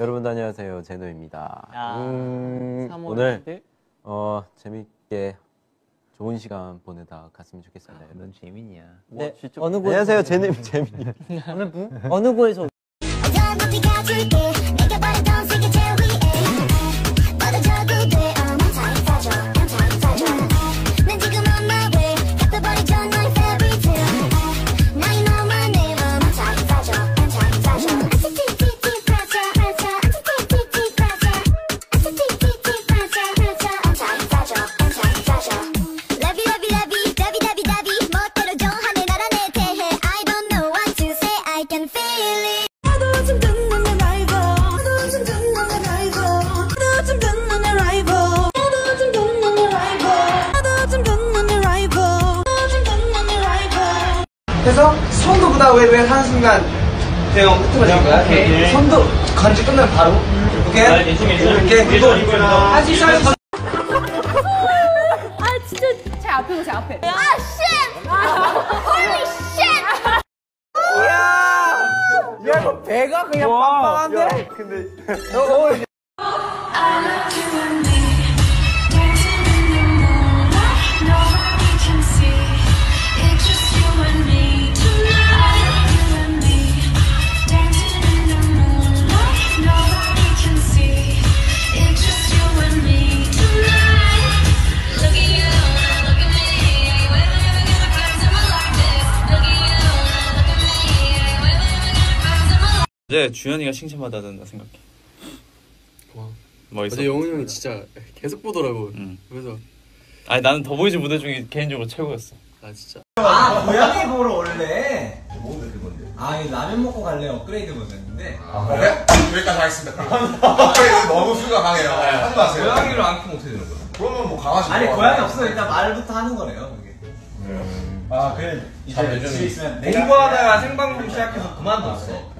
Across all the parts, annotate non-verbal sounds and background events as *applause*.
여러분 안녕하세요 제노입니다. 야, 음, 오늘? 어 재밌게 좋은 시간 보내다 갔으면 좋겠습니다. 넌 재민이야. 네, 어느 곳 안녕하세요 *laughs* 제노 재민이. 어느 부 어느 곳에서 해서 선두보다 왜왜 한순간 대형 흐트러진 거야? 오케이. 선두 건지 끝나면 바로 오케이? 이렇게 그리고 할수 있어요 아 진짜 제 앞에 보세요 앞에 아 쉣! 홀리 쉣! 야 이거 배가 그냥 빵빵한데? 근데 어, 어, like 어제 주현이가 칭찬받아야 된다 생각해. 멋있어. 어제 영훈 형이 진짜 계속 보더라고. 응. 그래서 아니 나는 더보이즈 무대 중에 개인적으로 최고였어. 아 진짜. 아 고양이 보러 원래 뭔데 그건데? 아 이거 라면 먹고 갈래 업그레이드 버전인데 그래? 여기까지 하겠습니다. *laughs* 너무 수가 강해요. 하지 마세요. 고양이로 안 키면 어떻게 되는 거야? 그러면 뭐 강아지. 아니 뭐 고양이. 없어 일단 말부터 하는 거네요 그게 아 그래 참 이제 집에 있으면 공부하다가 생방송 시작해서 그만뒀어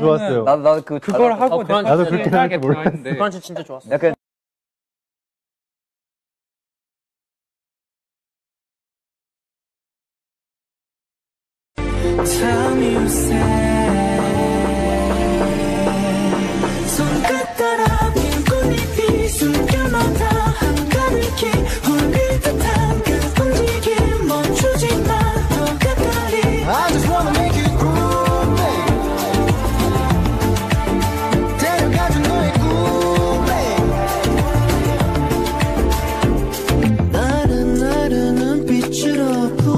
좋았어요. 나도 나도 그 그걸 하고 나도 그렇게 할줄 몰랐는데. 그런지 진짜 좋았어. 약간 Time you say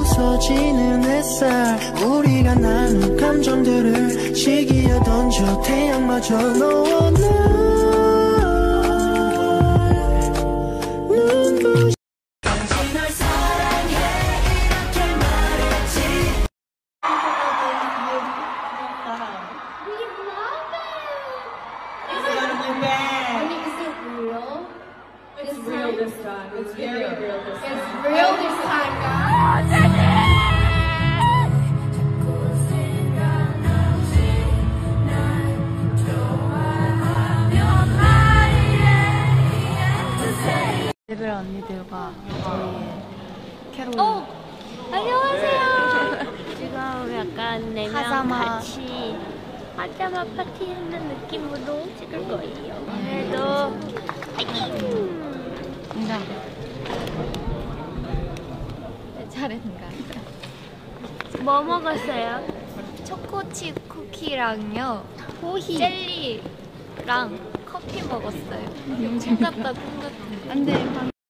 부서지는 햇살 우리가 나눈 감정들을 시기어 던져 태양마저 너와 나 눈부신 널 사랑해 이렇게 말했지 It's real this time. It's very real this time. It's real this time, guys. 레벨 언니들과 저희 캐롤 어! 안녕하세요. 네. 지금 약간 네 명 파자마. 같이 파자마 파티 하는 느낌으로 찍을 거예요. 그래도 파이팅! 인간 내 차례인가? 뭐 먹었어요? 초코칩 쿠키랑요 호히 젤리랑 커피 먹었어요. 꿈 같다, 꿈 같다. 안돼 방금